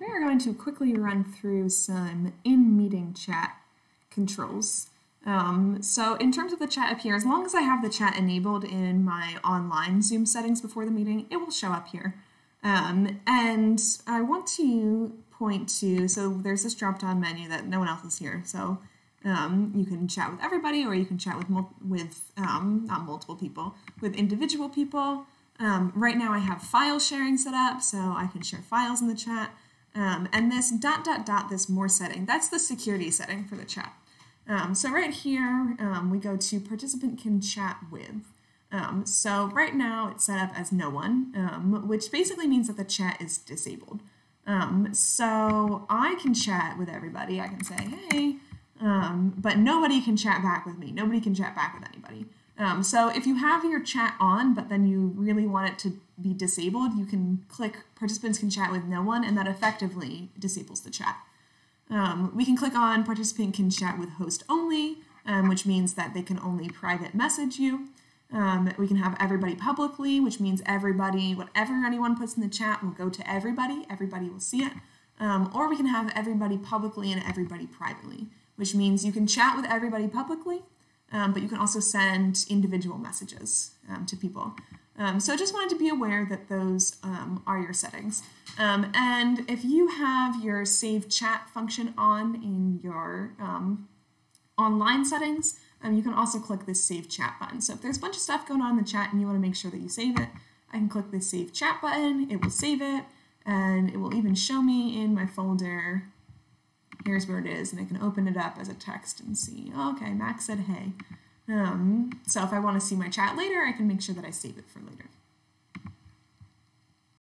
We are going to quickly run through some in-meeting chat controls. Um, so in terms of the chat up here, as long as I have the chat enabled in my online Zoom settings before the meeting, it will show up here. Um, and I want to point to, so there's this drop-down menu that no one else is here. So um, you can chat with everybody or you can chat with, with um, not multiple people, with individual people. Um, right now I have file sharing set up, so I can share files in the chat. Um, and this dot dot dot, this more setting, that's the security setting for the chat. Um, so right here, um, we go to participant can chat with. Um, so right now it's set up as no one, um, which basically means that the chat is disabled. Um, so I can chat with everybody. I can say, hey, but nobody can chat back with me. Nobody can chat back with anybody. Um, so if you have your chat on, but then you really want it to be disabled, you can click participants can chat with no one, and that effectively disables the chat. Um, we can click on participant can chat with host only, um, which means that they can only private message you. Um, we can have everybody publicly, which means everybody, whatever anyone puts in the chat will go to everybody. Everybody will see it. Um, or we can have everybody publicly and everybody privately, which means you can chat with everybody publicly, um, but you can also send individual messages um, to people. Um, so I just wanted to be aware that those um, are your settings. Um, and if you have your save chat function on in your online settings, you can also click this save chat button. So if there's a bunch of stuff going on in the chat and you want to make sure that you save it, I can click this save chat button, it will save it, and it will even show me in my folder here's where it is, and I can open it up as a text and see, okay, Mac said hey. Um, so if I want to see my chat later, I can make sure that I save it for later.